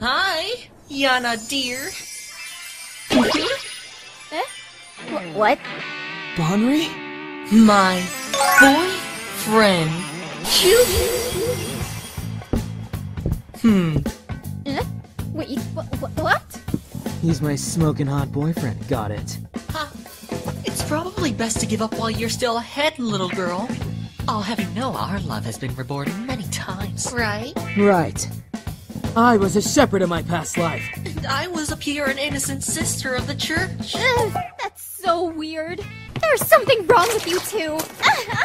Hi, Yana dear. Eh? Wh- what? Bonry? My boyfriend. Hmm. Eh? Wait, wh- wh- what? He's my smoking hot boyfriend. Got it. Huh. It's probably best to give up while you're still ahead, little girl. I'll have you know our love has been reborn many times. Right? Right. I was a shepherd in my past life. And I was a pure and innocent sister of the church. Ugh, that's so weird. There's something wrong with you two.